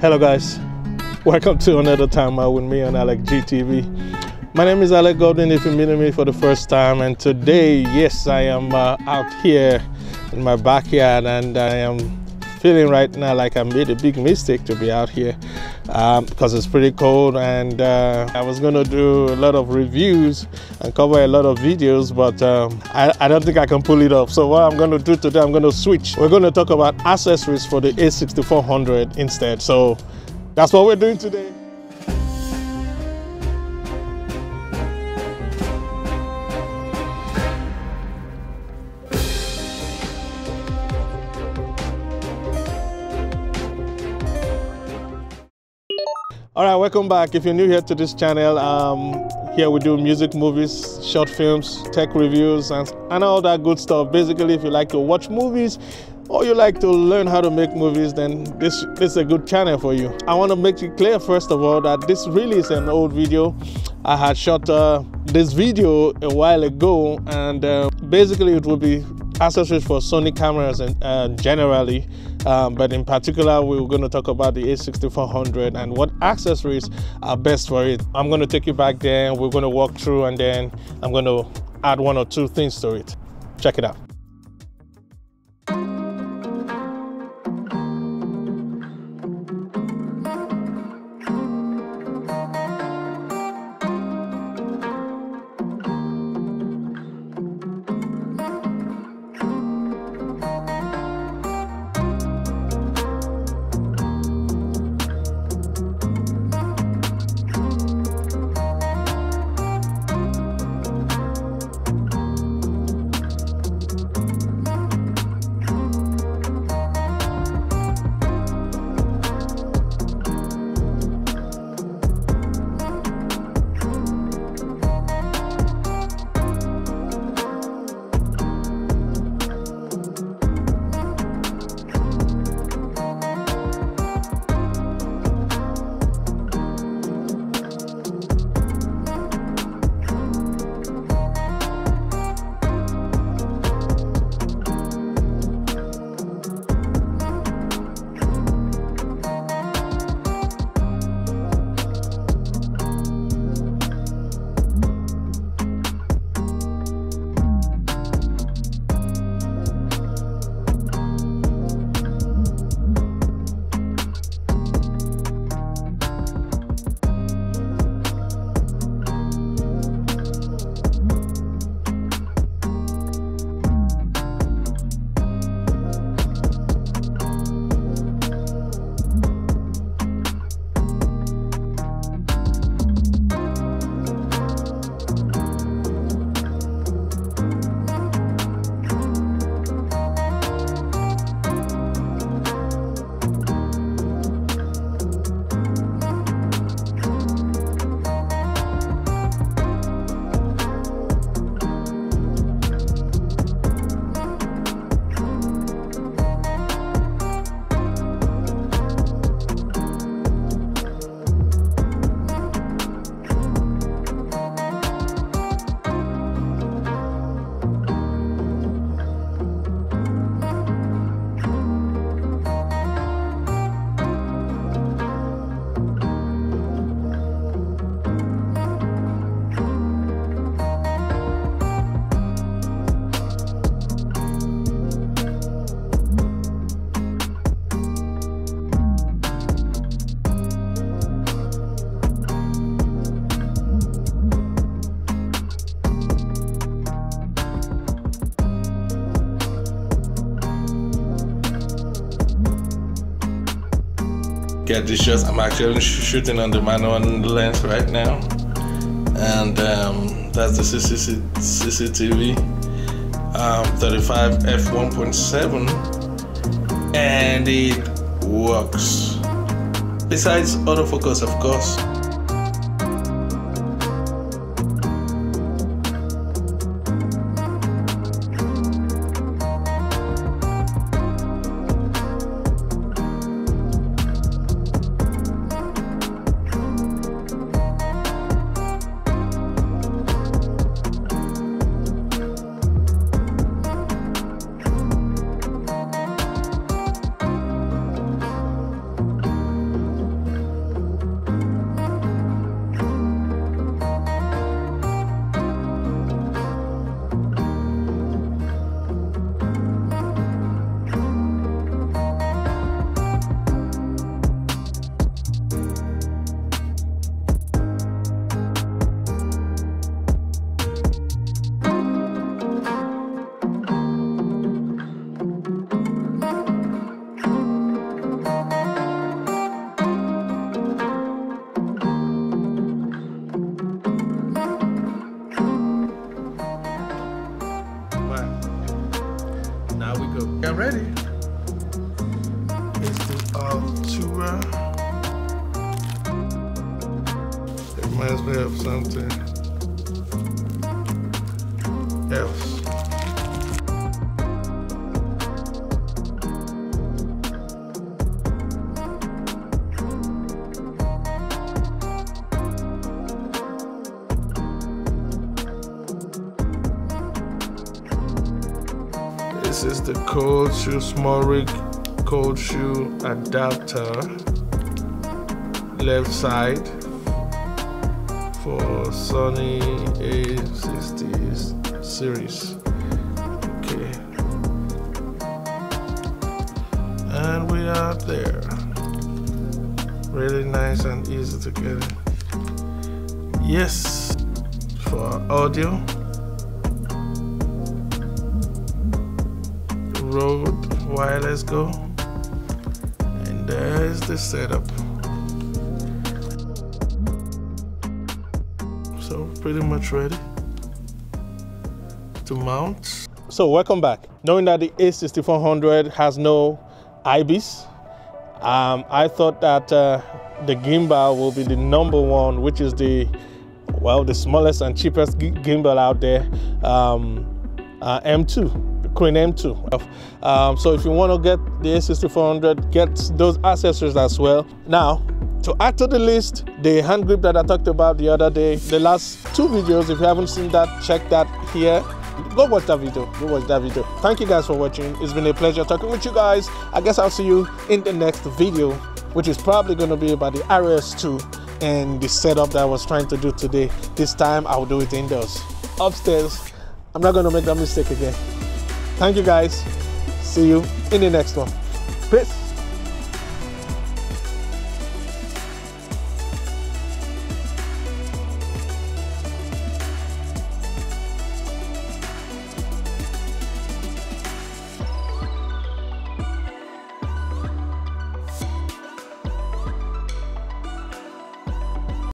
Hello, guys. Welcome to another time out with me on Alec GTV. My name is Alec Godwin if you're meeting me for the first time, and today, yes, I am uh, out here in my backyard and I am feeling right now like I made a big mistake to be out here um, because it's pretty cold and uh, I was gonna do a lot of reviews and cover a lot of videos but um, I, I, don't think I can pull it off. So what I'm gonna do today I'm gonna switch. We're gonna talk about accessories for the A6400 instead. So that's what we're doing today all right welcome back. If you're new here to this channel um, here we do music movies short films tech reviews and, and all that good stuff. Basically if you like to watch movies or you like to learn how to make movies then this, this is a good channel for you. I want to make it clear first of all that this really is an old video i had shot uh, this video a while ago and uh, basically it will be accessories for Sony cameras and uh, generally, um, but in particular, we are going to talk about the A6400 and what accessories are best for it. I'm going to take you back there we're going to walk through and then I'm going to add one or two things to it. Check it out. Get this shot. I'm actually shooting on the manual lens right now, and um, that's the CCTV um, 35 f 1.7, and it works. Besides autofocus, of course. It reminds me of something else. This is the cold shoe small rig cold shoe adapter left side for Sony A60 series. Okay. And we are there. Really nice and easy to get. Yes, for audio. Rode wireless go and there's the setup so pretty much ready to mount so welcome back knowing that the a6400 has no ibis um, i thought that uh, the gimbal will be the number one which is the well the smallest and cheapest gimbal out there um, uh, m2 Crane M2. Um, so if you want to get the A6400, get those accessories as well. Now, to add to the list, the hand grip that I talked about the other day, the last two videos, if you haven't seen that, check that here. Go watch that video. Go watch that video. Thank you guys for watching. It's been a pleasure talking with you guys. I guess I'll see you in the next video, which is probably going to be about the RS2 and the setup that I was trying to do today. This time I'll do it indoors. Upstairs, I'm not going to make that mistake again. Thank you guys. See you in the next one. Peace.